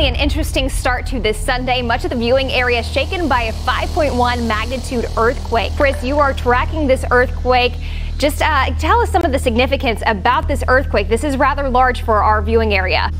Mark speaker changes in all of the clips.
Speaker 1: An interesting start to this Sunday. Much of the viewing area shaken by a 5.1 magnitude earthquake. Chris, you are tracking this earthquake. Just uh, tell us some of the significance about this earthquake. This is rather large for our viewing area.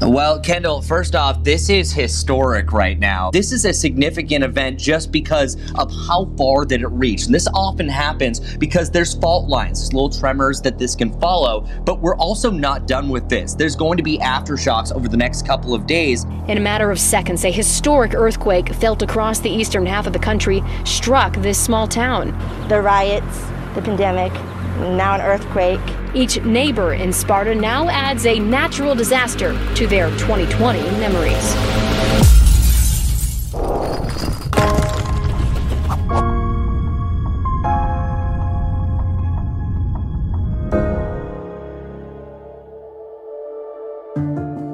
Speaker 2: Well, Kendall, first off, this is historic right now. This is a significant event just because of how far that it reached. And this often happens because there's fault lines, little tremors that this can follow. But we're also not done with this. There's going to be aftershocks over the next couple of days.
Speaker 3: In a matter of seconds, a historic earthquake felt across the eastern half of the country struck this small town.
Speaker 4: The riots, the pandemic, now an earthquake.
Speaker 3: Each neighbor in Sparta now adds a natural disaster to their 2020 memories.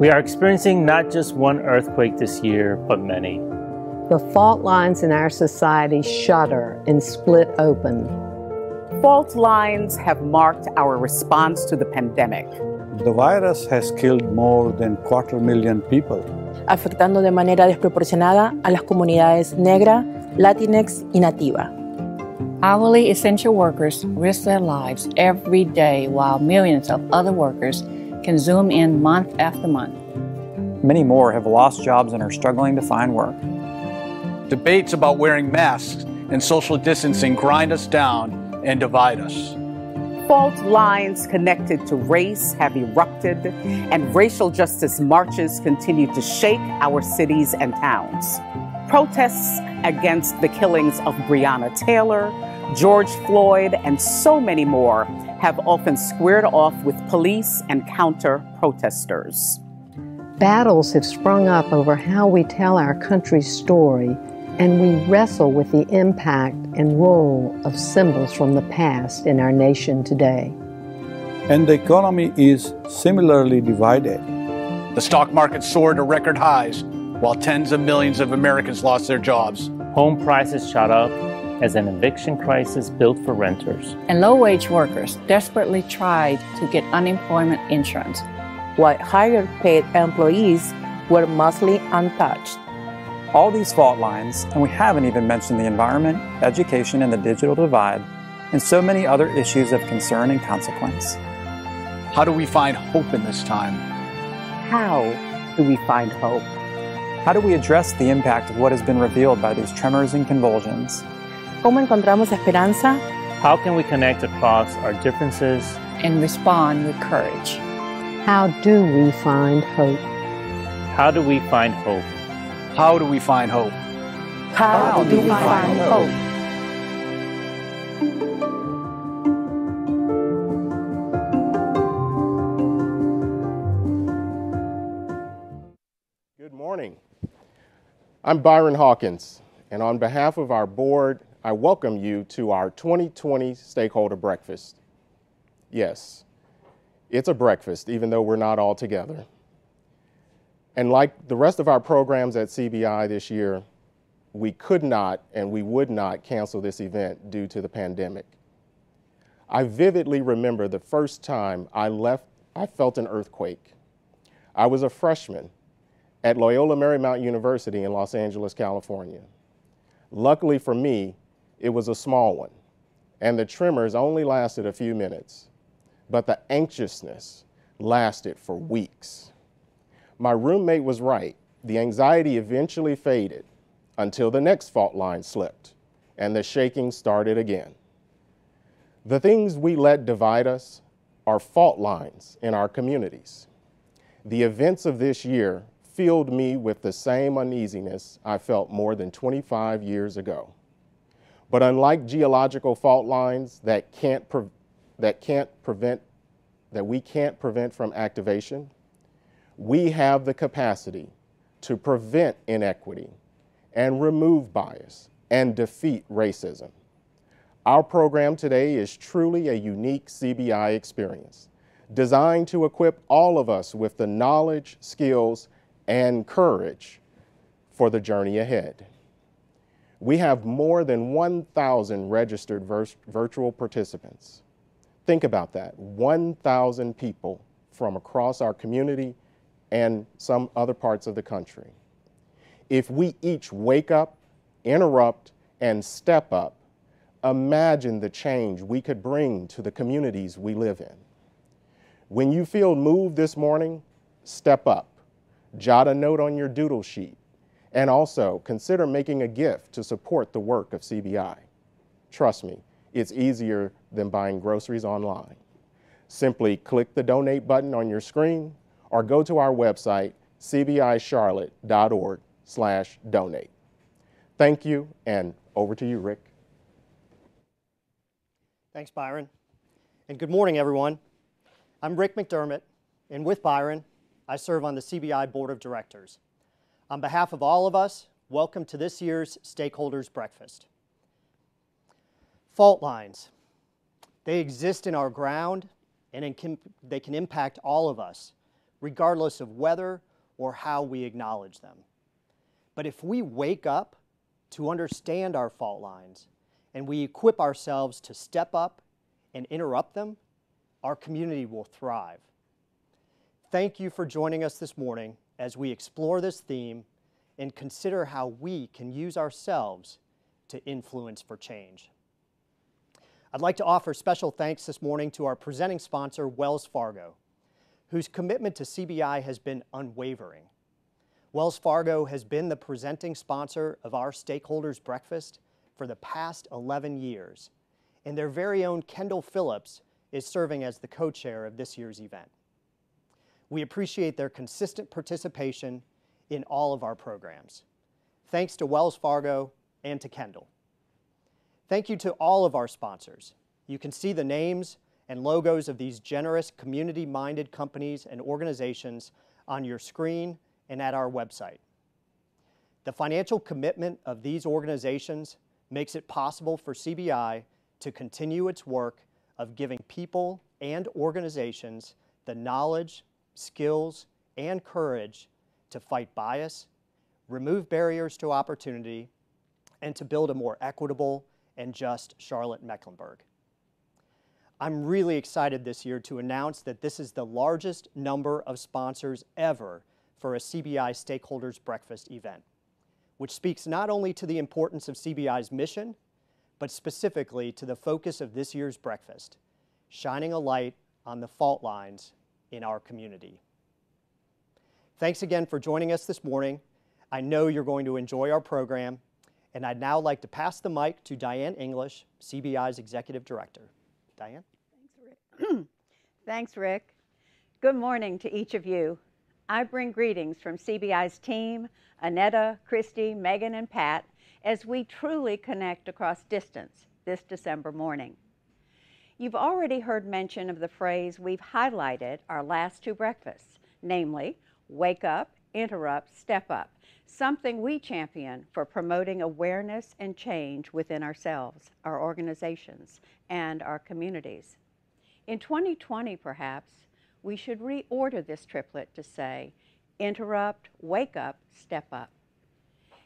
Speaker 5: We are experiencing not just one earthquake this year, but many.
Speaker 6: The fault lines in our society shudder and split open
Speaker 7: fault lines have marked our response to the pandemic.
Speaker 8: The virus has killed more than quarter million people.
Speaker 9: Afectando de manera desproporcionada a las comunidades negra, latinx y nativa.
Speaker 10: Hourly essential workers risk their lives every day while millions of other workers can zoom in month after month.
Speaker 11: Many more have lost jobs and are struggling to find work.
Speaker 12: Debates about wearing masks and social distancing grind us down and divide us.
Speaker 7: Fault lines connected to race have erupted, and racial justice marches continue to shake our cities and towns. Protests against the killings of Breonna Taylor, George Floyd, and so many more have often squared off with police and counter protesters.
Speaker 6: Battles have sprung up over how we tell our country's story and we wrestle with the impact and role of symbols from the past in our nation today.
Speaker 8: And the economy is similarly divided.
Speaker 12: The stock market soared to record highs, while tens of millions of Americans lost their jobs.
Speaker 5: Home prices shot up as an eviction crisis built for renters.
Speaker 10: And low wage workers desperately tried to get unemployment insurance,
Speaker 9: while higher paid employees were mostly untouched
Speaker 11: all these fault lines, and we haven't even mentioned the environment, education, and the digital divide, and so many other issues of concern and consequence.
Speaker 12: How do we find hope in this time?
Speaker 7: How do we find hope?
Speaker 11: How do we address the impact of what has been revealed by these tremors and convulsions?
Speaker 9: ¿Cómo encontramos esperanza?
Speaker 5: How can we connect across our differences
Speaker 10: and respond with courage?
Speaker 6: How do we find hope?
Speaker 5: How do we find hope?
Speaker 12: How do we find hope?
Speaker 9: How, How do we find hope?
Speaker 13: Good morning. I'm Byron Hawkins, and on behalf of our board, I welcome you to our 2020 Stakeholder Breakfast. Yes, it's a breakfast, even though we're not all together. And like the rest of our programs at CBI this year, we could not and we would not cancel this event due to the pandemic. I vividly remember the first time I left, I felt an earthquake. I was a freshman at Loyola Marymount University in Los Angeles, California. Luckily for me, it was a small one, and the tremors only lasted a few minutes, but the anxiousness lasted for weeks. My roommate was right. The anxiety eventually faded until the next fault line slipped and the shaking started again. The things we let divide us are fault lines in our communities. The events of this year filled me with the same uneasiness I felt more than 25 years ago. But unlike geological fault lines that can't, that can't prevent, that we can't prevent from activation, we have the capacity to prevent inequity and remove bias and defeat racism. Our program today is truly a unique CBI experience, designed to equip all of us with the knowledge, skills, and courage for the journey ahead. We have more than 1,000 registered virtual participants. Think about that, 1,000 people from across our community and some other parts of the country. If we each wake up, interrupt, and step up, imagine the change we could bring to the communities we live in. When you feel moved this morning, step up, jot a note on your doodle sheet, and also consider making a gift to support the work of CBI. Trust me, it's easier than buying groceries online. Simply click the donate button on your screen or go to our website, cbicharlotte.org slash donate. Thank you, and over to you, Rick.
Speaker 14: Thanks, Byron. And good morning, everyone. I'm Rick McDermott, and with Byron, I serve on the CBI Board of Directors. On behalf of all of us, welcome to this year's Stakeholders Breakfast. Fault lines. They exist in our ground and they can impact all of us, regardless of whether or how we acknowledge them. But if we wake up to understand our fault lines and we equip ourselves to step up and interrupt them, our community will thrive. Thank you for joining us this morning as we explore this theme and consider how we can use ourselves to influence for change. I'd like to offer special thanks this morning to our presenting sponsor, Wells Fargo, whose commitment to CBI has been unwavering. Wells Fargo has been the presenting sponsor of our Stakeholders Breakfast for the past 11 years, and their very own Kendall Phillips is serving as the co-chair of this year's event. We appreciate their consistent participation in all of our programs. Thanks to Wells Fargo and to Kendall. Thank you to all of our sponsors. You can see the names and logos of these generous community-minded companies and organizations on your screen and at our website. The financial commitment of these organizations makes it possible for CBI to continue its work of giving people and organizations the knowledge, skills, and courage to fight bias, remove barriers to opportunity, and to build a more equitable and just Charlotte Mecklenburg. I'm really excited this year to announce that this is the largest number of sponsors ever for a CBI Stakeholders Breakfast event, which speaks not only to the importance of CBI's mission, but specifically to the focus of this year's breakfast, shining a light on the fault lines in our community. Thanks again for joining us this morning. I know you're going to enjoy our program, and I'd now like to pass the mic to Dianne English, CBI's Executive Director. Diane?
Speaker 15: Thanks, Rick. Thanks, Rick. Good morning to each of you. I bring greetings from CBI's team, Anetta, Christy, Megan, and Pat, as we truly connect across distance this December morning. You've already heard mention of the phrase we've highlighted our last two breakfasts, namely, wake up, interrupt, step up something we champion for promoting awareness and change within ourselves, our organizations, and our communities. In 2020, perhaps, we should reorder this triplet to say, interrupt, wake up, step up.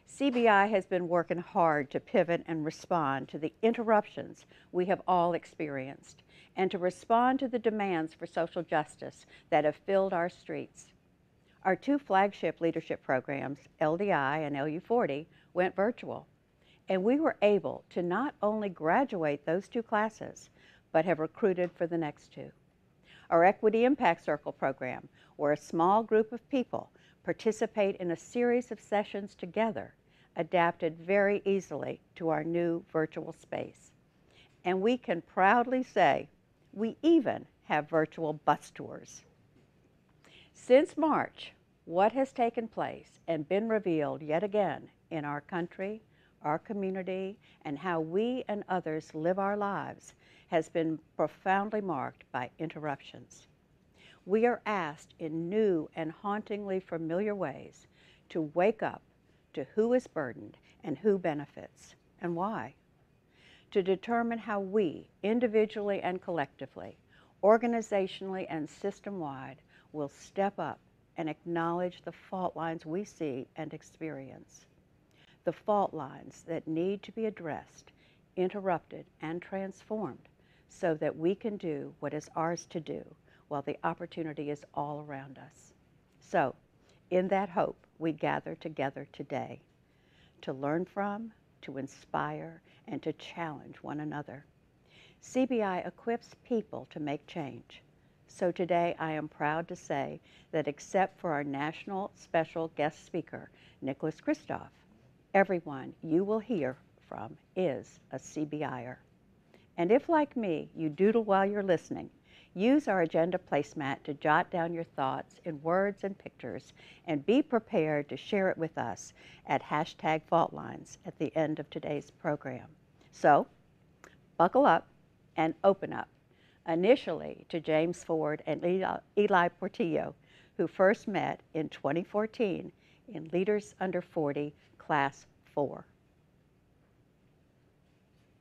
Speaker 15: CBI has been working hard to pivot and respond to the interruptions we have all experienced and to respond to the demands for social justice that have filled our streets. Our two flagship leadership programs, LDI and LU40, went virtual. And we were able to not only graduate those two classes, but have recruited for the next two. Our Equity Impact Circle program, where a small group of people participate in a series of sessions together, adapted very easily to our new virtual space. And we can proudly say we even have virtual bus tours. Since March, what has taken place and been revealed yet again in our country, our community, and how we and others live our lives has been profoundly marked by interruptions. We are asked in new and hauntingly familiar ways to wake up to who is burdened and who benefits and why. To determine how we, individually and collectively, organizationally and system-wide, will step up and acknowledge the fault lines we see and experience. The fault lines that need to be addressed, interrupted, and transformed so that we can do what is ours to do while the opportunity is all around us. So, in that hope, we gather together today to learn from, to inspire, and to challenge one another. CBI equips people to make change. So today I am proud to say that except for our national special guest speaker, Nicholas Kristof, everyone you will hear from is a CBIer. And if, like me, you doodle while you're listening, use our agenda placemat to jot down your thoughts in words and pictures and be prepared to share it with us at hashtag faultlines at the end of today's program. So, buckle up and open up, initially to James Ford and Eli Portillo, who first met in 2014 in Leaders Under 40, Class 4.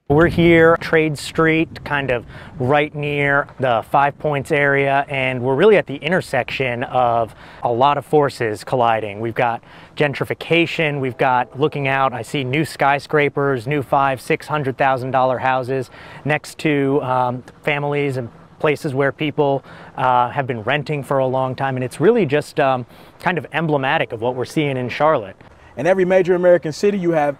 Speaker 16: We're here, Trade Street, kind of right near the Five Points area, and we're really at the intersection of a lot of forces colliding. We've got gentrification, we've got looking out, I see new skyscrapers, new five, six hundred thousand dollar houses next to um, families and places where people uh, have been renting for a long time, and it's really just um, kind of emblematic of what we're seeing in Charlotte.
Speaker 17: In every major American city, you have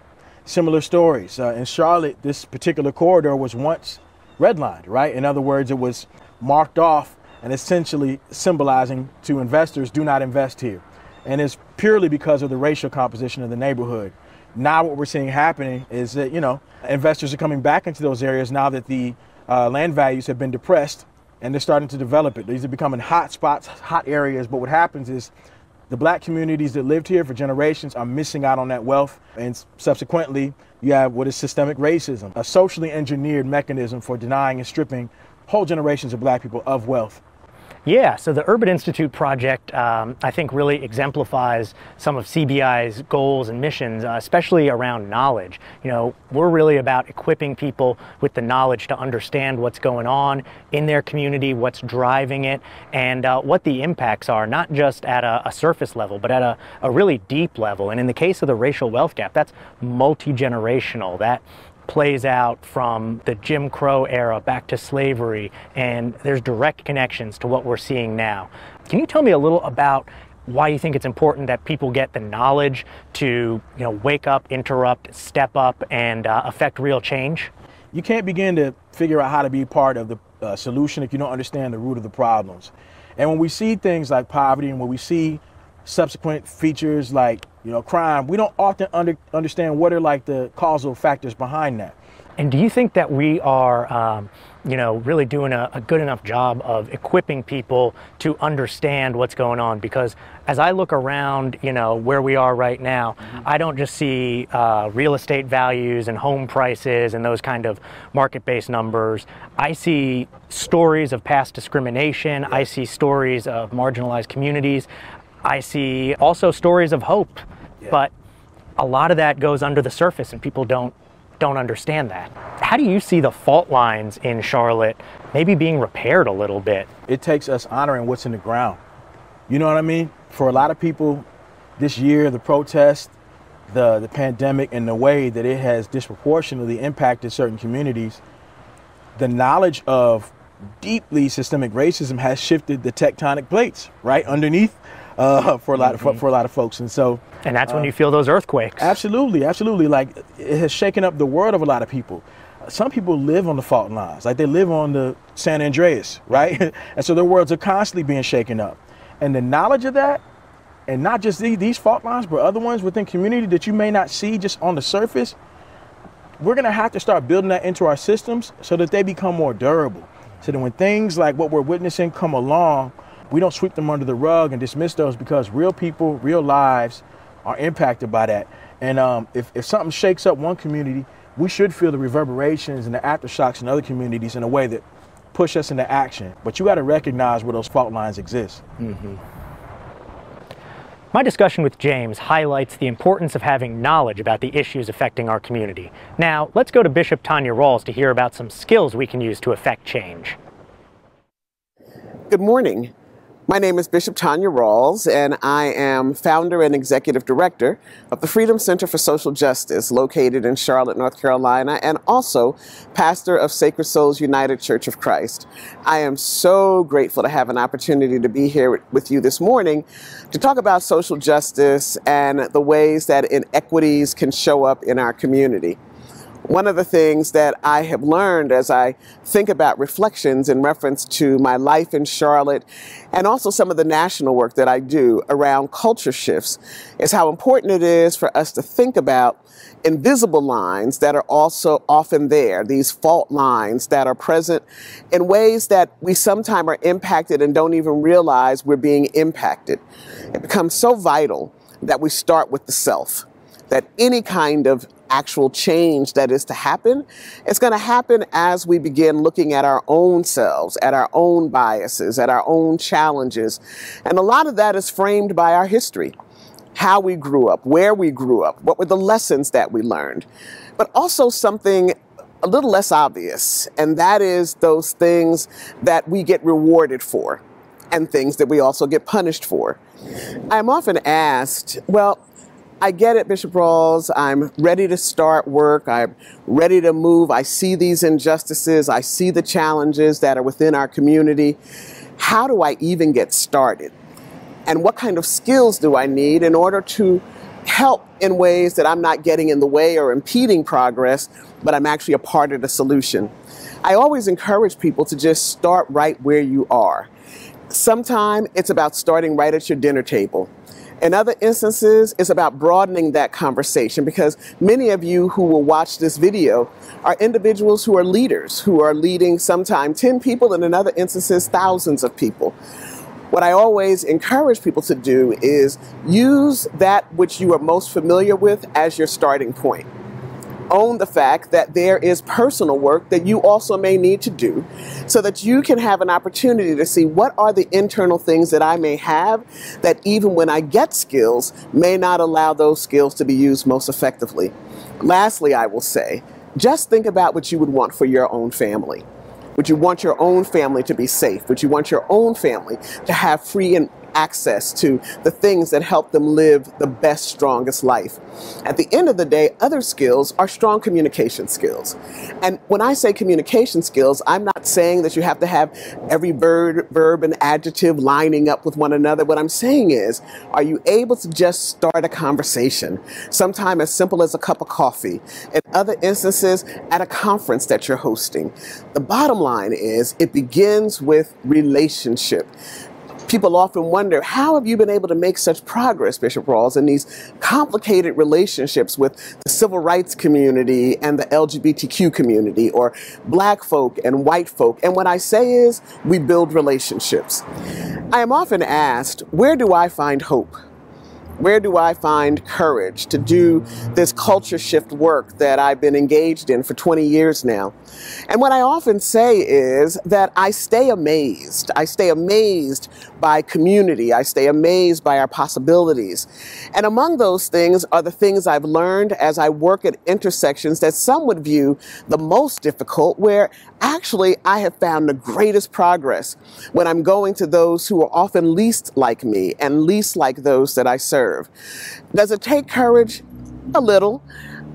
Speaker 17: similar stories. Uh, in Charlotte, this particular corridor was once redlined, right? In other words, it was marked off and essentially symbolizing to investors do not invest here. And it's purely because of the racial composition of the neighborhood. Now, what we're seeing happening is that, you know, investors are coming back into those areas now that the uh, land values have been depressed and they're starting to develop it. These are becoming hot spots, hot areas. But what happens is the black communities that lived here for generations are missing out on that wealth. And subsequently, you have what is systemic racism, a socially engineered mechanism for denying and stripping whole generations of black people of wealth.
Speaker 16: Yeah, so the Urban Institute project, um, I think, really exemplifies some of CBI's goals and missions, uh, especially around knowledge. You know, we're really about equipping people with the knowledge to understand what's going on in their community, what's driving it, and uh, what the impacts are, not just at a, a surface level, but at a, a really deep level. And in the case of the racial wealth gap, that's multi generational. That plays out from the Jim Crow era back to slavery, and there's direct connections to what we're seeing now. Can you tell me a little about why you think it's important that people get the knowledge to you know wake up, interrupt, step up, and uh, affect real change?
Speaker 17: You can't begin to figure out how to be part of the uh, solution if you don't understand the root of the problems. And when we see things like poverty and when we see subsequent features like you know crime we don't often under, understand what are like the causal factors behind that.
Speaker 16: And do you think that we are um, you know really doing a, a, good enough job of equipping people to understand what's going on? Because as i look around you know where we are right now mm-hmm. i don't just see uh, real estate values and home prices and those kind of market-based numbers. I see stories of past discrimination. I see stories of marginalized communities. I see also stories of hope, yeah. but a lot of that goes under the surface and people don't don't understand that. How do you see the fault lines in Charlotte maybe being repaired a little bit?
Speaker 17: It takes us honoring what's in the ground. You know what I mean? For a lot of people this year, the protest, the the pandemic and the way that it has disproportionately impacted certain communities, the knowledge of deeply systemic racism has shifted the tectonic plates right underneath uh, for a lot of, for, mm-hmm. for, a lot of folks. And so,
Speaker 16: and that's uh, when you feel those earthquakes.
Speaker 17: Absolutely, absolutely. Like it has shaken up the world of a lot of people. Some people live on the fault lines, like they live on the San Andreas, right? and so their worlds are constantly being shaken up. And the knowledge of that, and not just these, these fault lines, but other ones within community that you may not see just on the surface, we're gonna have to start building that into our systems so that they become more durable. So that when things like what we're witnessing come along, we don't sweep them under the rug and dismiss those because real people, real lives are impacted by that. And um, if, if something shakes up one community, we should feel the reverberations and the aftershocks in other communities in a way that push us into action. But you got to recognize where those fault lines exist. Mm-hmm.
Speaker 16: My discussion with James highlights the importance of having knowledge about the issues affecting our community. Now, let's go to Bishop Tonyia Rawls to hear about some skills we can use to affect change.
Speaker 18: Good morning. My name is Bishop Tonyia Rawls, and I am founder and executive director of the Freedom Center for Social Justice, located in Charlotte, North Carolina, and also pastor of Sacred Souls United Church of Christ. I am so grateful to have an opportunity to be here with you this morning to talk about social justice and the ways that inequities can show up in our community. One of the things that I have learned as I think about reflections in reference to my life in Charlotte and also some of the national work that I do around culture shifts is how important it is for us to think about invisible lines that are also often there, these fault lines that are present in ways that we sometimes are impacted and don't even realize we're being impacted. It becomes so vital that we start with the self that any kind of actual change that is to happen, it's going to happen as we begin looking at our own selves, at our own biases, at our own challenges. And a lot of that is framed by our history how we grew up, where we grew up, what were the lessons that we learned, but also something a little less obvious, and that is those things that we get rewarded for and things that we also get punished for. I'm often asked, well, I get it, Bishop Rawls. I'm ready to start work. I'm ready to move. I see these injustices. I see the challenges that are within our community. How do I even get started? And what kind of skills do I need in order to help in ways that I'm not getting in the way or impeding progress, but I'm actually a part of the solution? I always encourage people to just start right where you are. Sometimes it's about starting right at your dinner table. In other instances, it's about broadening that conversation because many of you who will watch this video are individuals who are leaders, who are leading sometimes 10 people and in other instances, thousands of people. What I always encourage people to do is use that which you are most familiar with as your starting point own the fact that there is personal work that you also may need to do so that you can have an opportunity to see what are the internal things that I may have that even when I get skills may not allow those skills to be used most effectively. Lastly, I will say, just think about what you would want for your own family. Would you want your own family to be safe? Would you want your own family to have free and access to the things that help them live the best, strongest life. At the end of the day, other skills are strong communication skills. And when I say communication skills, I'm not saying that you have to have every verb, verb and adjective lining up with one another. What I'm saying is, are you able to just start a conversation? Sometime as simple as a cup of coffee. In other instances, at a conference that you're hosting. The bottom line is, it begins with relationship people often wonder, how have you been able to make such progress, Bishop Rawls, in these complicated relationships with the civil rights community and the LGBTQ community, or black folk and white folk? And what I say is, we build relationships. I am often asked, where do I find hope? Where do I find courage to do this culture shift work that I've been engaged in for 20 years now? And what I often say is that I stay amazed. I stay amazed by community. I stay amazed by our possibilities. And among those things are the things I've learned as I work at intersections that some would view the most difficult, where actually I have found the greatest progress when I'm going to those who are often least like me and least like those that I serve Does it take courage? A little.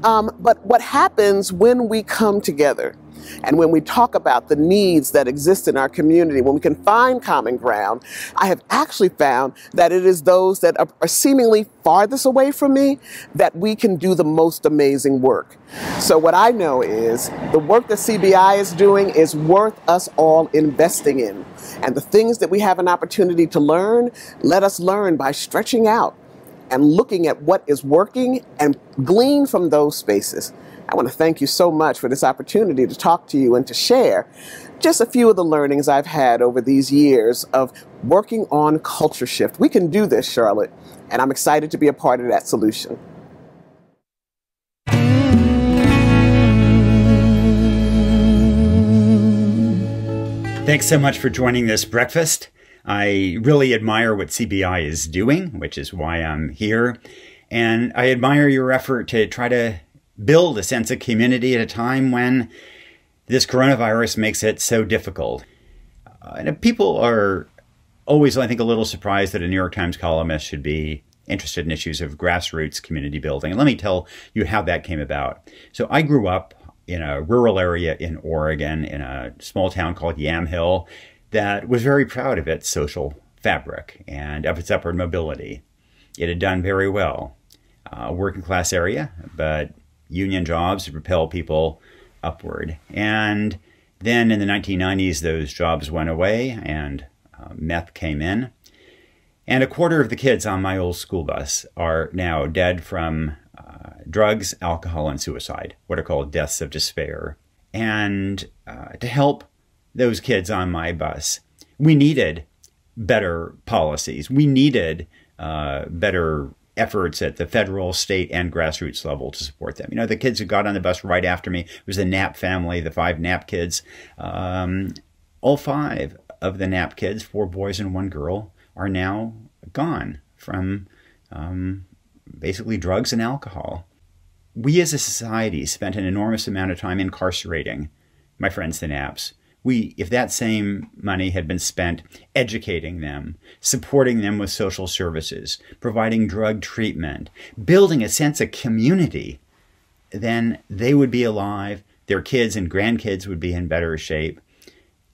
Speaker 18: Um, but what happens when we come together and when we talk about the needs that exist in our community, when we can find common ground, I have actually found that it is those that are, are seemingly farthest away from me that we can do the most amazing work. So, what I know is the work that CBI is doing is worth us all investing in. And the things that we have an opportunity to learn, let us learn by stretching out and looking at what is working and glean from those spaces. I want to thank you so much for this opportunity to talk to you and to share just a few of the learnings I've had over these years of working on culture shift. We can do this, Charlotte, and I'm excited to be a part of that solution.
Speaker 19: Thanks so much for joining this breakfast. I really admire what CBI is doing, which is why I'm here. And I admire your effort to try to build a sense of community at a time when this coronavirus makes it so difficult. Uh, and people are always, I think, a little surprised that a New York Times columnist should be interested in issues of grassroots community building. And let me tell you how that came about. So I grew up in a rural area in Oregon, in a small town called Yamhill, that was very proud of its social fabric and of its upward mobility. It had done very well. Uh, working class area, but union jobs propel people upward. And then in the 1990s, those jobs went away and uh, meth came in. And a quarter of the kids on my old school bus are now dead from uh, drugs, alcohol, and suicide, what are called deaths of despair. And uh, to help those kids on my bus, we needed better policies. We needed uh, better efforts at the federal, state, and grassroots level to support them. You know, the kids who got on the bus right after me was the Knapp family, the five Knapp kids. Um, all five of the Knapp kids, four boys and one girl, are now gone from um, basically drugs and alcohol. We as a society spent an enormous amount of time incarcerating my friends, the Knapps we if that same money had been spent educating them supporting them with social services providing drug treatment building a sense of community then they would be alive their kids and grandkids would be in better shape.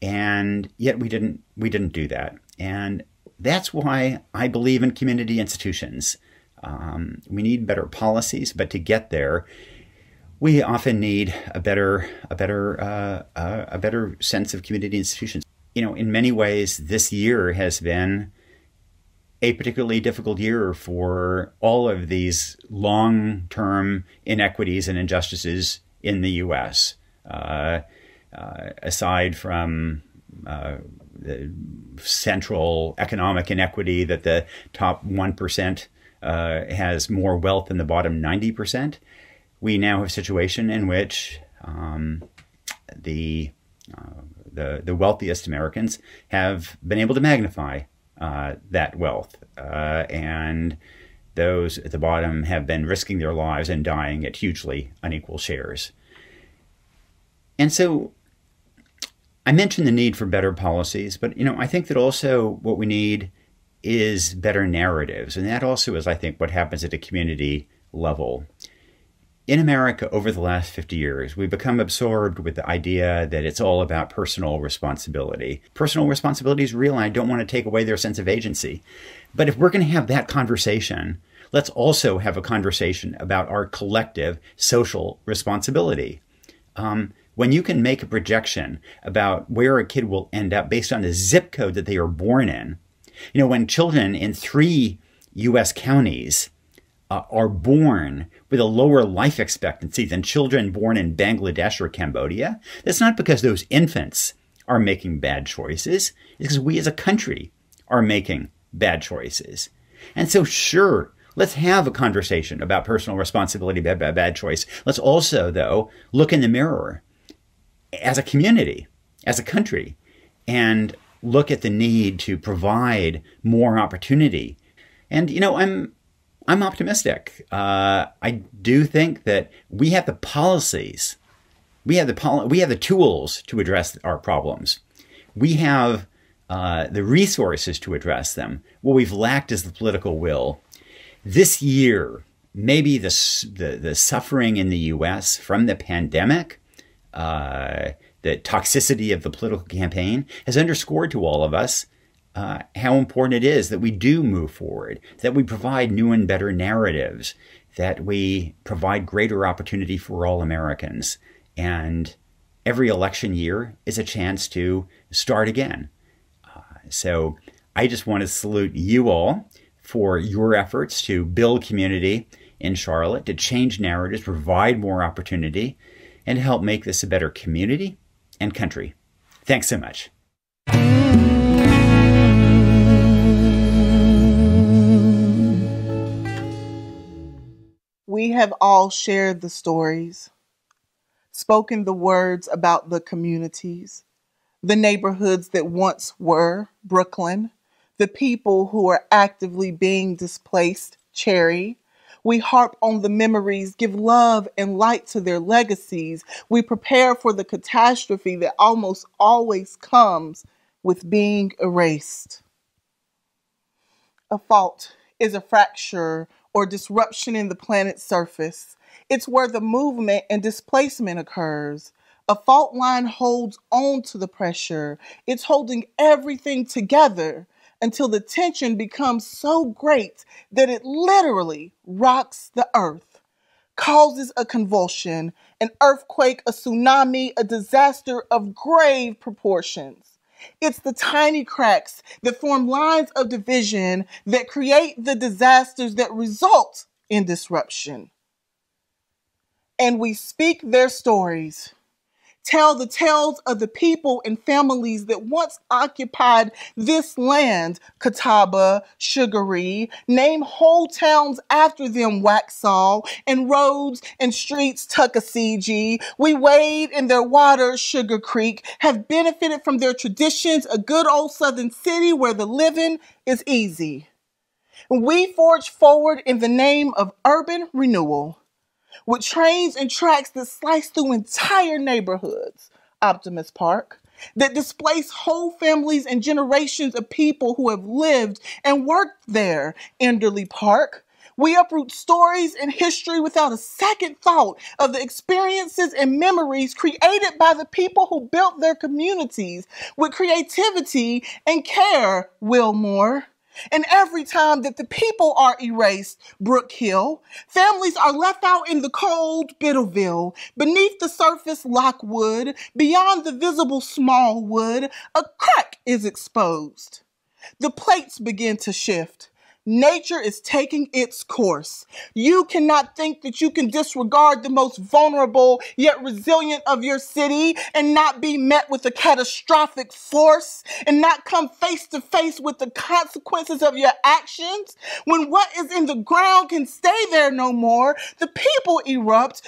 Speaker 19: And yet we didn't we didn't do that. And that's why i believe in community institutions. Um, we need better policies but to get there we often need a better a better uh, uh, a better sense of community institutions. You know, in many ways, this year has been a particularly difficult year for all of these long-term inequities and injustices in the U.S. Uh, uh, aside from uh, the central economic inequity that the top one percent uh, has more wealth than the bottom ninety percent we now have a situation in which um, the, uh, the, the wealthiest Americans have been able to magnify uh, that wealth, uh, and those at the bottom have been risking their lives and dying at hugely unequal shares. And so I mentioned the need for better policies, but you know, I think that also what we need is better narratives. And that also is, I think, what happens at a community level in America over the last 50 years, we've become absorbed with the idea that it's all about personal responsibility. Personal responsibility is real, and I don't want to take away their sense of agency. But if we're going to have that conversation, let's also have a conversation about our collective social responsibility. Um, when you can make a projection about where a kid will end up based on the zip code that they are born in, you know, when children in three U.S. counties uh, are born with a lower life expectancy than children born in Bangladesh or Cambodia, that's not because those infants are making bad choices. It's because we as a country are making bad choices. And so, sure, let's have a conversation about personal responsibility, bad, bad, bad choice. Let's also, though, look in the mirror as a community, as a country, and look at the need to provide more opportunity. And, you know, I'm I'm optimistic. Uh, I do think that we have the policies, we have the pol- we have the tools to address our problems. We have uh, the resources to address them. What we've lacked is the political will. This year, maybe the the, the suffering in the U.S. from the pandemic. Uh, the toxicity of the political campaign has underscored to all of us uh, how important it is that we do move forward, that we provide new and better narratives, that we provide greater opportunity for all Americans. And every election year is a chance to start again. Uh, so I just want to salute you all for your efforts to build community in Charlotte, to change narratives, provide more opportunity, and help make this a better community and country. Thanks so much.
Speaker 20: We have all shared the stories, spoken the words about the communities, the neighborhoods that once were Brooklyn, the people who are actively being displaced, Cherry. We harp on the memories, give love and light to their legacies. We prepare for the catastrophe that almost always comes with being erased. A fault is a fracture or disruption in the planet's surface. It's where the movement and displacement occurs. A fault line holds on to the pressure. It's holding everything together until the tension becomes so great that it literally rocks the earth, causes a convulsion, an earthquake, a tsunami, a disaster of grave proportions. It's the tiny cracks that form lines of division that create the disasters that result in disruption. And we speak their stories tell the tales of the people and families that once occupied this land, Catawba, Sugaree, name whole towns after them, Waxhaw, and roads and streets, Tuckaseegee. We wade in their water, Sugar Creek, have benefited from their traditions, a good old southern city where the living is easy. We forge forward in the name of urban renewal with trains and tracks that slice through entire neighborhoods, Optimist Park, that displace whole families and generations of people who have lived and worked there, Enderly Park. We uproot stories and history without a second thought of the experiences and memories created by the people who built their communities with creativity and care, Wilmore. And every time that the people are erased, Brook Hill, families are left out in the cold Biddleville, beneath the surface Lockwood, beyond the visible Smallwood, a crack is exposed. The plates begin to shift. Nature is taking its course. You cannot think that you can disregard the most vulnerable yet resilient of your city and not be met with a catastrophic force and not come face to face with the consequences of your actions. When what is in the ground can stay there no more, the people erupt,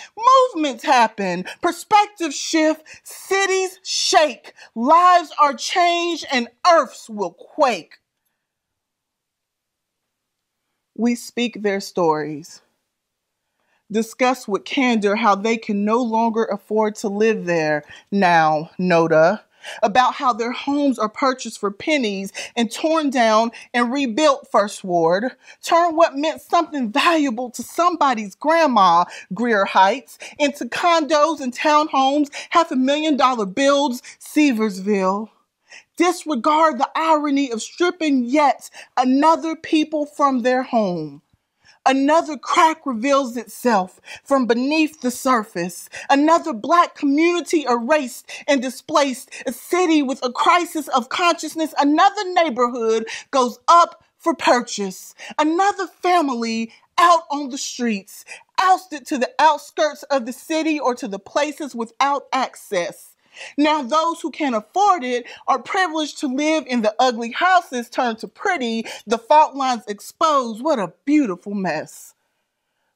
Speaker 20: movements happen, perspectives shift, cities shake, lives are changed, and earths will quake we speak their stories. Discuss with candor how they can no longer afford to live there now, NoDa. About how their homes are purchased for pennies and torn down and rebuilt, First Ward. Turn what meant something valuable to somebody's grandma, Greer Heights, into condos and townhomes, half a million dollar builds, Seversville disregard the irony of stripping yet another people from their home. Another crack reveals itself from beneath the surface. Another black community erased and displaced. A city with a crisis of consciousness. Another neighborhood goes up for purchase. Another family out on the streets, ousted to the outskirts of the city or to the places without access. Now, those who can afford it are privileged to live in the ugly houses turned to pretty, the fault lines exposed. What a beautiful mess.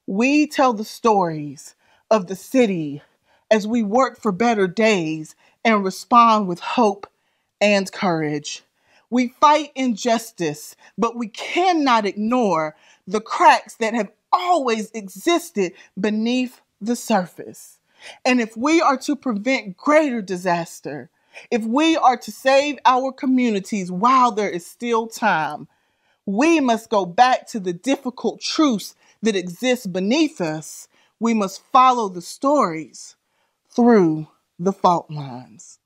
Speaker 20: We tell the stories of the city as we work for better days and respond with hope and courage. We fight injustice, but we cannot ignore the cracks that have always existed beneath the surface. And if we are to prevent greater disaster, if we are to save our communities while there is still time, we must go back to the difficult truths that exist beneath us. We must follow the stories through the fault lines.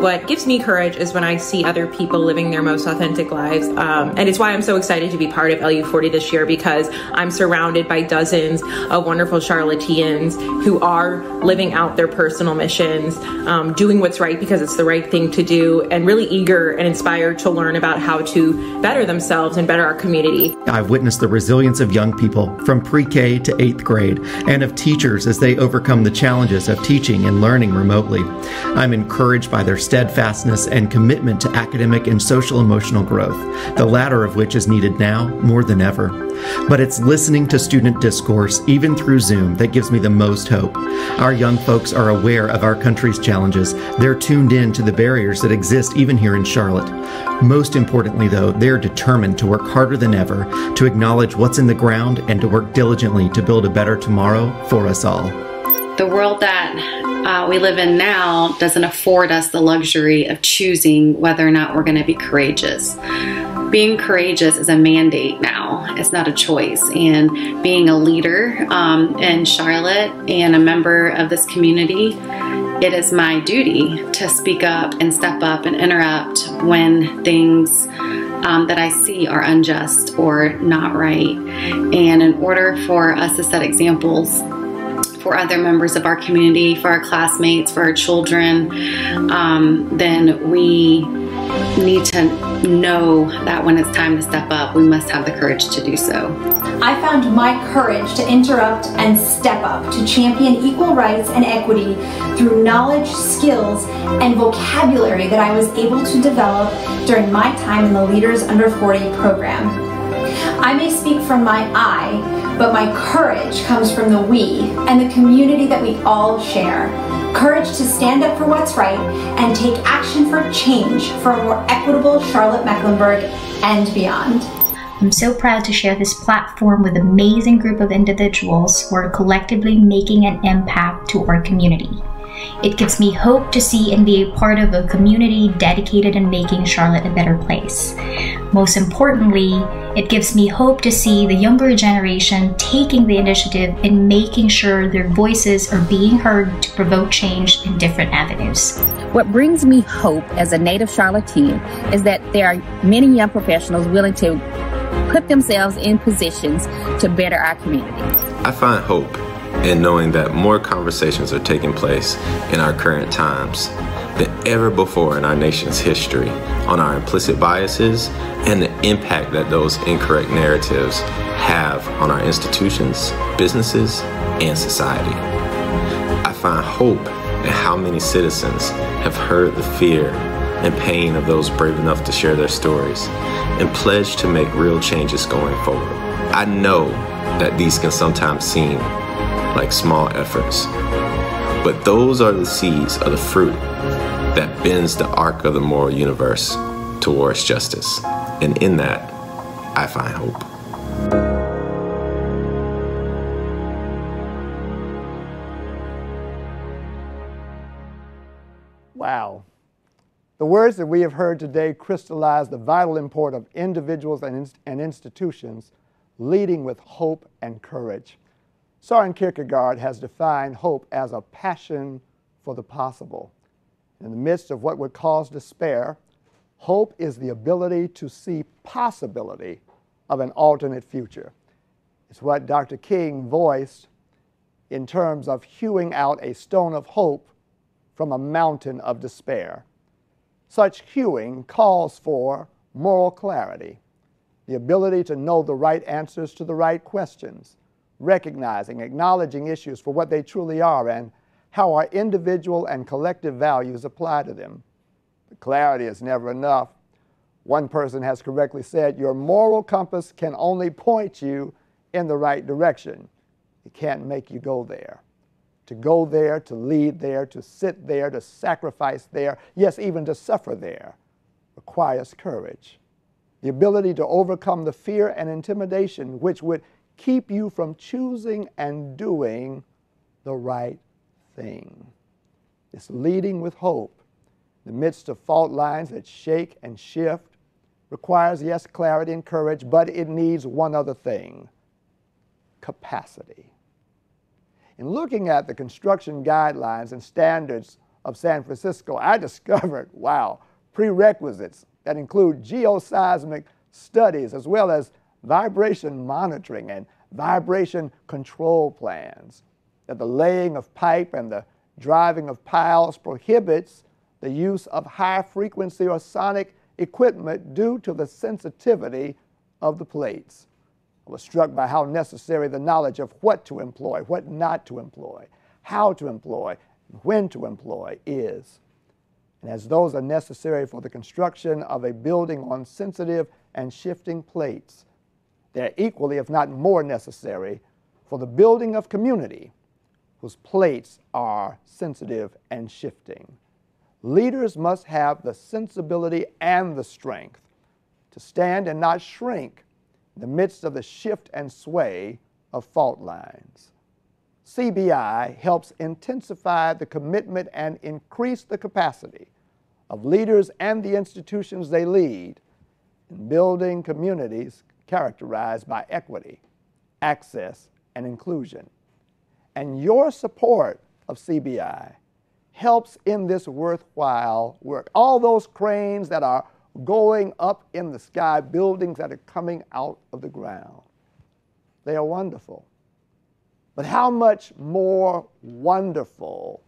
Speaker 21: What gives me courage is when I see other people living their most authentic lives. Um, and it's why I'm so excited to be part of LU40 this year because I'm surrounded by dozens of wonderful Charlotteans who are living out their personal missions, um, doing what's right because it's the right thing to do, and really eager and inspired to learn about how to better themselves and better our community.
Speaker 22: I've witnessed the resilience of young people from pre K to eighth grade and of teachers as they overcome the challenges of teaching and learning remotely. I'm encouraged by their steadfastness and commitment to academic and social emotional growth, the latter of which is needed now more than ever. But it's listening to student discourse, even through Zoom, that gives me the most hope. Our young folks are aware of our country's challenges. They're tuned in to the barriers that exist even here in Charlotte. Most importantly, though, they're determined to work harder than ever to acknowledge what's in the ground and to work diligently to build a better tomorrow for us all.
Speaker 23: The world that
Speaker 24: uh, we live in now doesn't afford us the luxury of choosing whether or not we're going to be courageous. Being courageous is a mandate now, it's not a choice. And being a leader um, in Charlotte and a member of this community, it is my duty to speak up and step up and interrupt when things um, that I see are unjust or not right. And in order for us to set examples for other members of our community, for our classmates, for our children, um, then we need to know that when it's time to step up, we must have the courage to do so.
Speaker 25: I found my courage to interrupt and step up to champion equal rights and equity through knowledge, skills, and vocabulary that I was able to develop during my time in the Leaders Under 40 program. I may speak from my I, but my courage comes from the we and the community that we all share. Courage to stand up for what's right and take action for change for a more equitable Charlotte Mecklenburg and beyond.
Speaker 23: I'm so proud to share this platform with an amazing group of individuals who are collectively making an impact to our community. It gives me hope to see and be a part of a community dedicated in making Charlotte a better place. Most importantly, it gives me hope to see the younger generation taking the initiative and making sure their voices are being heard to provoke change in different avenues.
Speaker 26: What brings me hope as a native Charlottean is that there are many young professionals willing to put themselves in positions to better our community.
Speaker 27: I find hope and knowing that more conversations are taking place in our current times than ever before in our nation's history on our implicit biases and the impact that those incorrect narratives have on our institutions, businesses, and society. I find hope in how many citizens have heard the fear and pain of those brave enough to share their stories and pledge to make real changes going forward. I know that these can sometimes seem like small efforts. But those are the seeds of the fruit that bends the arc of the moral universe towards justice. And in that, I find hope.
Speaker 28: Wow. The words that we have heard today crystallize the vital import of individuals and, inst and institutions leading with hope and courage. Soren Kierkegaard has defined hope as a passion for the possible. In the midst of what would cause despair, hope is the ability to see possibility of an alternate future. It's what Dr. King voiced in terms of hewing out a stone of hope from a mountain of despair. Such hewing calls for moral clarity, the ability to know the right answers to the right questions, recognizing, acknowledging issues for what they truly are and how our individual and collective values apply to them. Clarity is never enough. One person has correctly said, Your moral compass can only point you in the right direction. It can't make you go there. To go there, to lead there, to sit there, to sacrifice there, yes, even to suffer there, requires courage. The ability to overcome the fear and intimidation which would keep you from choosing and doing the right thing. It's leading with hope. In the midst of fault lines that shake and shift requires, yes, clarity and courage, but it needs one other thing capacity. In looking at the construction guidelines and standards of San Francisco, I discovered, wow, prerequisites that include geoseismic studies as well as vibration monitoring and vibration control plans, that the laying of pipe and the driving of piles prohibits the use of high frequency or sonic equipment due to the sensitivity of the plates. I was struck by how necessary the knowledge of what to employ, what not to employ, how to employ, when to employ is. And as those are necessary for the construction of a building on sensitive and shifting plates, they're equally, if not more necessary, for the building of community whose plates are sensitive and shifting. Leaders must have the sensibility and the strength to stand and not shrink in the midst of the shift and sway of fault lines. CBI helps intensify the commitment and increase the capacity of leaders and the institutions they lead in building communities characterized by equity, access, and inclusion. And your support of CBI helps in this worthwhile work. All those cranes that are going up in the sky, buildings that are coming out of the ground, they are wonderful. But how much more wonderful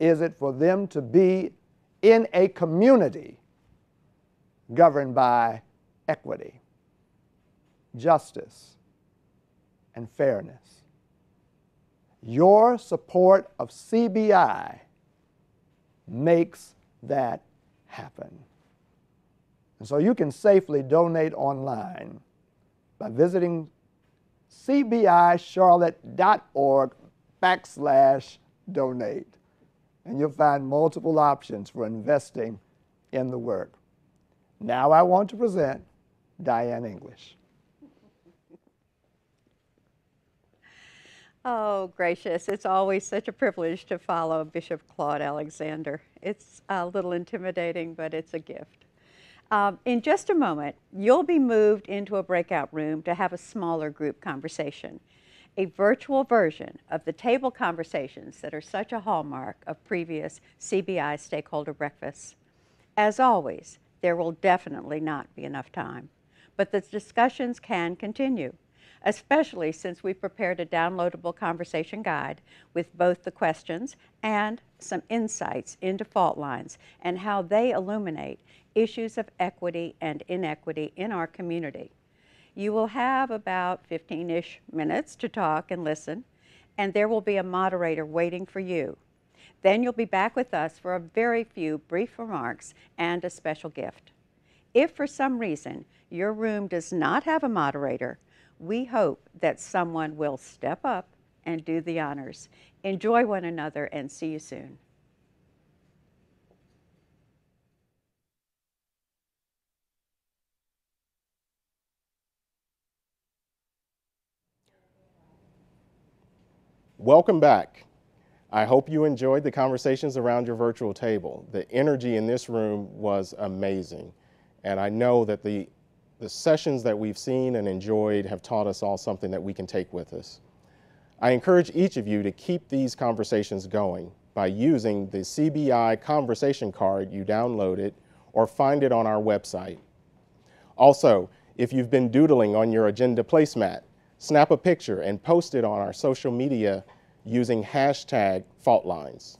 Speaker 28: is it for them to be in a community governed by equity, justice, and fairness? Your support of CBI makes that happen. And so you can safely donate online by visiting cbicharlotte.org backslash donate. And you'll find multiple options for investing in the work. Now I want to present Dianne English.
Speaker 15: Oh, gracious. It's always such a privilege to follow Bishop Claude Alexander. It's a little intimidating, but it's a gift. Um, in just a moment, you'll be moved into a breakout room to have a smaller group conversation, a virtual version of the table conversations that are such a hallmark of previous CBI stakeholder breakfasts. As always, there will definitely not be enough time, but the discussions can continue especially since we prepared a downloadable conversation guide with both the questions and some insights into fault lines and how they illuminate issues of equity and inequity in our community. You will have about 15-ish minutes to talk and listen, and there will be a moderator waiting for you. Then you'll be back with us for a very few brief remarks and a special gift. If for some reason your room does not have a moderator, we hope that someone will step up and do the honors. Enjoy one another and see you soon.
Speaker 13: Welcome back. I hope you enjoyed the conversations around your virtual table. The energy in this room was amazing. And I know that the the sessions that we've seen and enjoyed have taught us all something that we can take with us. I encourage each of you to keep these conversations going by using the CBI conversation card you downloaded or find it on our website. Also, if you've been doodling on your agenda placemat, snap a picture and post it on our social media using hashtag faultlines.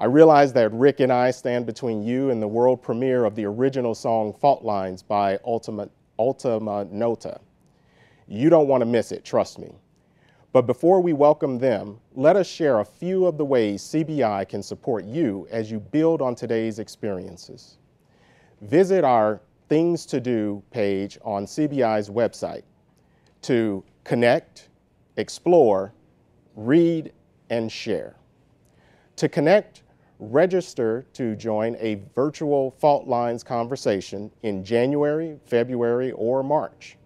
Speaker 13: I realize that Rick and I stand between you and the world premiere of the original song Fault Lines by Ultima, Ultima Nota. You don't want to miss it, trust me. But before we welcome them, let us share a few of the ways CBI can support you as you build on today's experiences. Visit our Things to Do page on CBI's website to connect, explore, read, and share. To connect, register to join a virtual fault lines conversation in January, February, or March.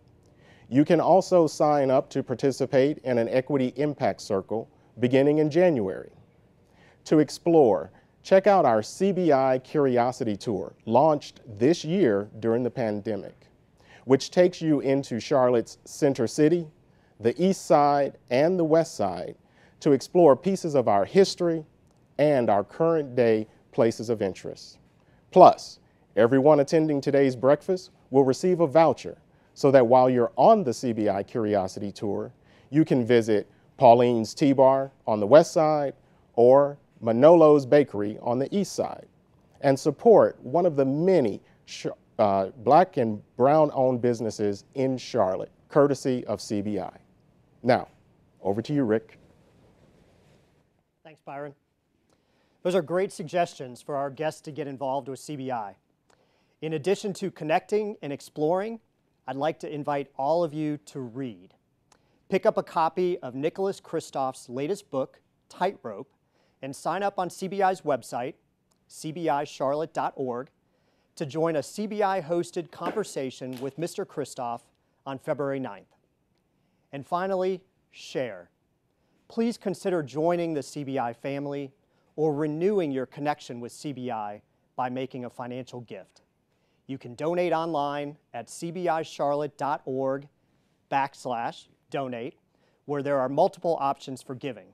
Speaker 13: You can also sign up to participate in an Equity Impact Circle beginning in January. To explore, check out our CBI Curiosity Tour, launched this year during the pandemic, which takes you into Charlotte's Center City, the East Side, and the West Side to explore pieces of our history, and our current day places of interest. Plus, everyone attending today's breakfast will receive a voucher so that while you're on the CBI Curiosity Tour, you can visit Pauline's Tea Bar on the west side or Manolo's Bakery on the east side and support one of the many uh, black and brown owned businesses in Charlotte, courtesy of CBI. Now, over to you, Rick.
Speaker 14: Thanks, Byron. Those are great suggestions for our guests to get involved with CBI. In addition to connecting and exploring, I'd like to invite all of you to read. Pick up a copy of Nicholas Kristof's latest book, Tightrope, and sign up on CBI's website, cbicharlotte.org, to join a CBI-hosted conversation with Mr. Kristof on February 9th. And finally, share. please consider joining the CBI family or renewing your connection with CBI by making a financial gift. You can donate online at cbicharlotte.org backslash donate, where there are multiple options for giving.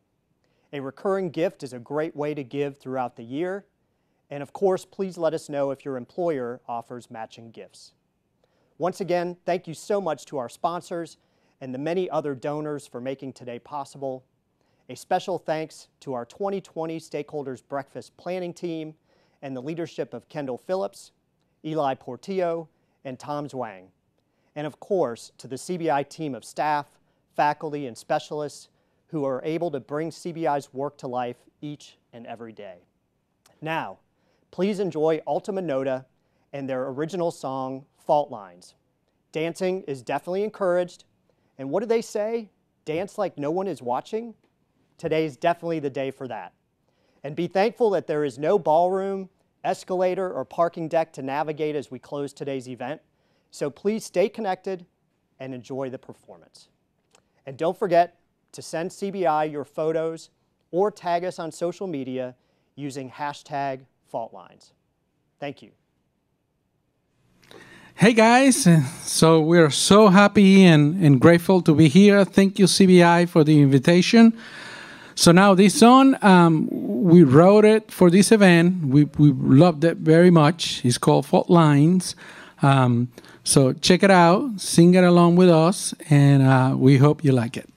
Speaker 14: A recurring gift is a great way to give throughout the year. And of course, please let us know if your employer offers matching gifts. Once again, thank you so much to our sponsors and the many other donors for making today possible. A special thanks to our 2020 Stakeholders Breakfast Planning Team and the leadership of Kendall Phillips, Eli Portillo, and Tom Zwang. And of course, to the CBI team of staff, faculty, and specialists who are able to bring CBI's work to life each and every day. Now, please enjoy Ultima Nota and their original song, Fault Lines. Dancing is definitely encouraged. And what do they say? Dance like no one is watching? Today is definitely the day for that. And be thankful that there is no ballroom, escalator, or parking deck to navigate as we close today's event. So please stay connected and enjoy the performance. And don't forget to send CBI your photos or tag us on social media using hashtag faultlines. Thank you.
Speaker 29: Hey guys, so we're so happy and, and grateful to be here. Thank you, CBI, for the invitation. So now this song, um, we wrote it for this event. We, we loved it very much. It's called Fault Lines. Um, so check it out, sing it along with us, and uh, we hope you like it.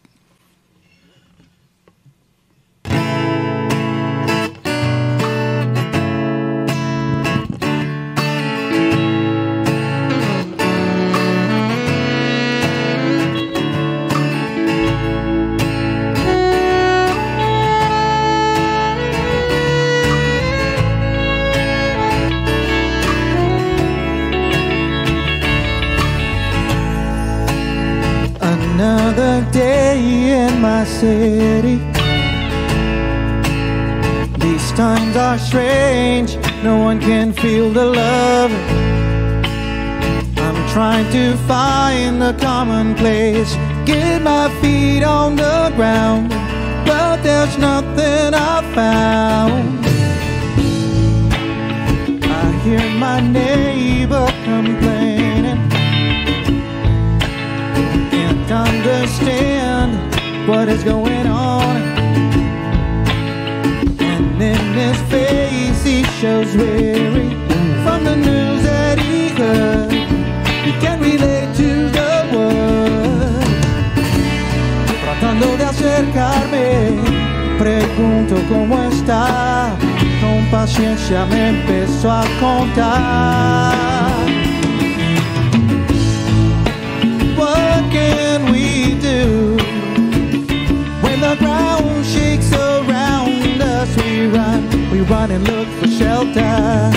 Speaker 30: My city. These times are strange, no one can feel the love. I'm trying to find the common place, get my feet on the ground, but there's nothing I found. I hear my neighbor what is going on. And in his face, he shows weary from the news that he heard. He can relate to the world. Tratando de acercarme, pregunto cómo está. Con paciencia me empezó a contar. What can we do We run, we run and look for shelter.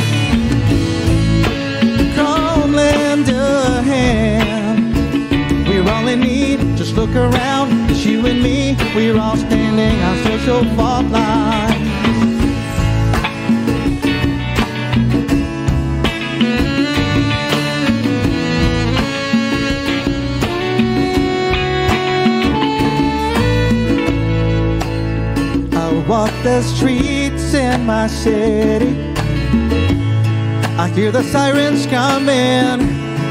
Speaker 30: Come lend a hand. We're all in need. Just look around. It's you and me. We're all standing on social fault lines. Walk the streets in my city. I hear the sirens coming,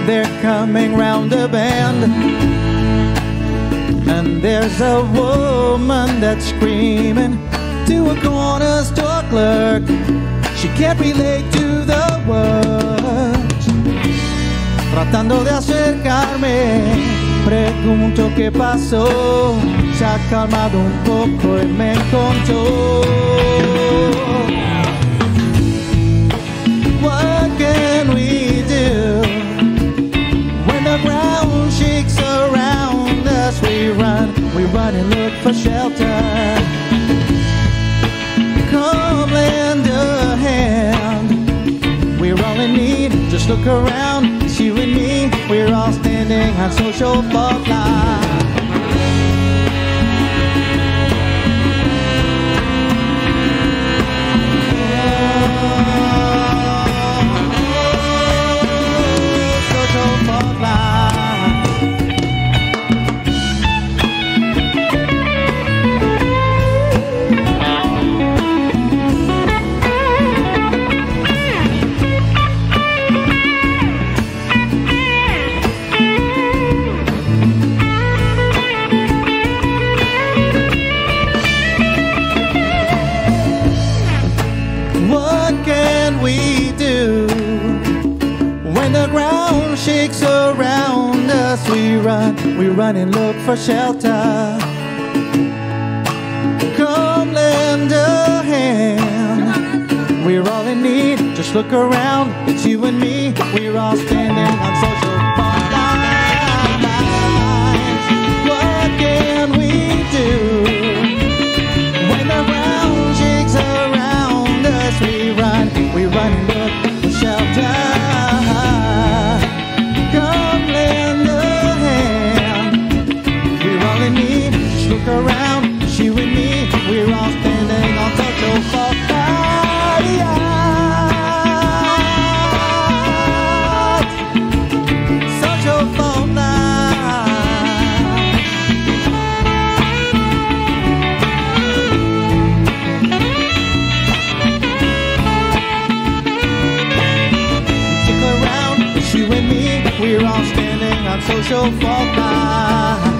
Speaker 30: they're coming round the bend. And there's a woman that's screaming to a corner store clerk. She can't relate to the words. Tratando de acercarme, pregunto qué pasó. Se ha calmado un poco y me contó. What can we do when the ground shakes around us? We run, we run and look for shelter. Come lend a hand. We're all in need. Just look around. You and me. We're all standing on social fault lines. we run, we run and look for shelter. Come lend a hand. We're all in need. Just look around. It's you and me. We're all standing on puxou voltar.